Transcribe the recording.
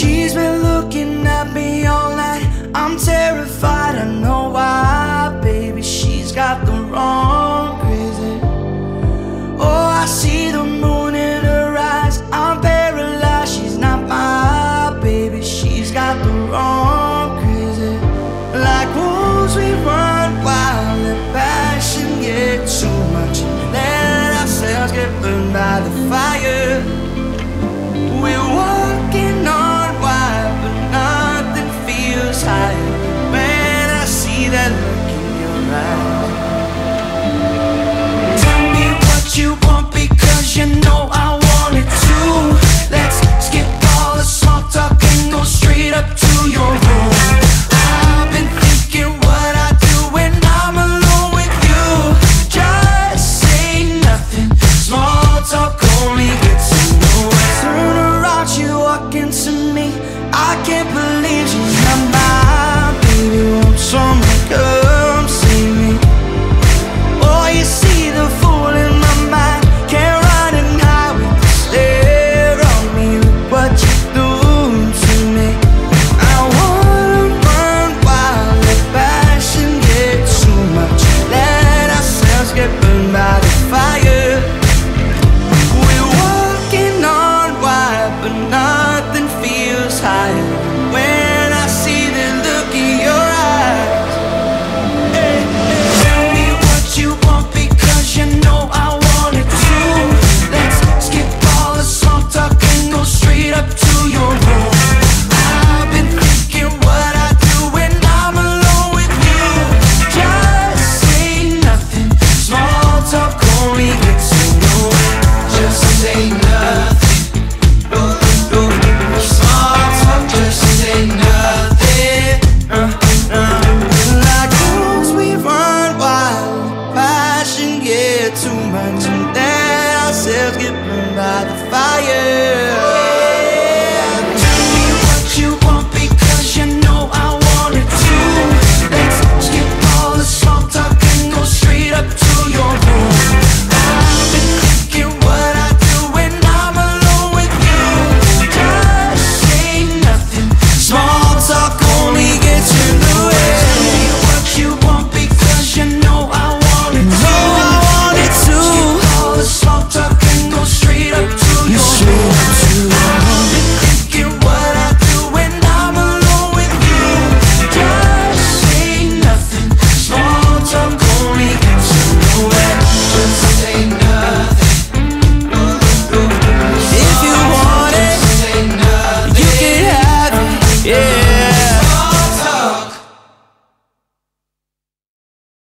She's been looking at me all night. I'm terrified, I know why Baby, she's got the wrong crazy. Oh, I see the moon in her eyes. I'm paralyzed, she's not my baby. She's got the wrong crazy. Like wolves we run wild And passion gets too much. Let ourselves get burned by the fire. You won't be. girls get burned by the fire.